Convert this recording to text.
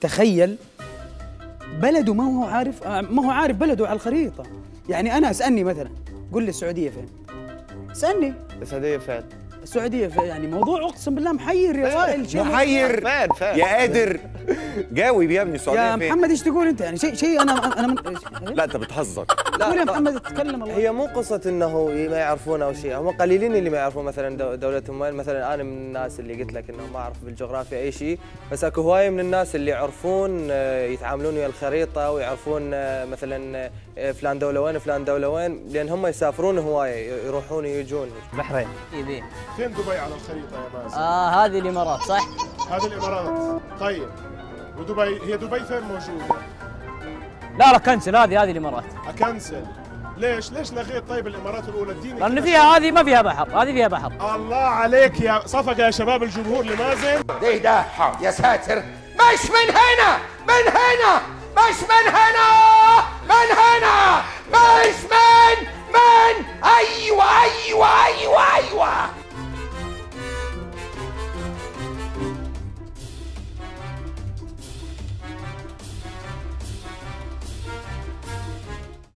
تخيل بلده ما هو عارف ما هو عارف بلده على الخريطة. يعني أنا أسألني مثلا قل لي السعودية فين؟ اسألني السعودية فين؟ السعودية فين؟ يعني موضوع أقسم بالله محير يا وائل محير. فين؟ فين؟ يا قادر. جاوب يا ابني السعودية يا فين؟ محمد إيش تقول أنت؟ يعني شيء شيء أنا أنا من لا أنت بتهزر. قول يا محمد تتكلم الله. هي مو قصة إنه ما يعرفون أو شيء، هم قليلين اللي ما يعرفون مثلا دو- دولتهم وين، مثلا أنا من الناس اللي قلت لك إنه ما أعرف بالجغرافيا أي شيء، بس أكو هواية من الناس اللي يعرفون آه، يتعاملون ويا الخريطة ويعرفون آه، مثلا آه، فلان دولة وين فلان دولة وين، لأن هم يسافرون هواية يروحون ويجون. بحرين. اي فين دبي على الخريطة يا مازن؟ آه هذه الإمارات صح؟ هذه الإمارات. طيب. ودبي هي دبي فين موجودة؟ لا لا كنسل هذه هذه الإمارات. أكنسل ليش؟ ليش لغيت طيب الإمارات الأولى؟ اديني لأن فيها هذه ما فيها بحر. هذه فيها بحر. الله عليك يا صفقة يا شباب الجمهور لمازن إيه ده يا ساتر. مش من هنا! من هنا! مش من هنا! من هنا! مش من من أيوه أيوه أيوه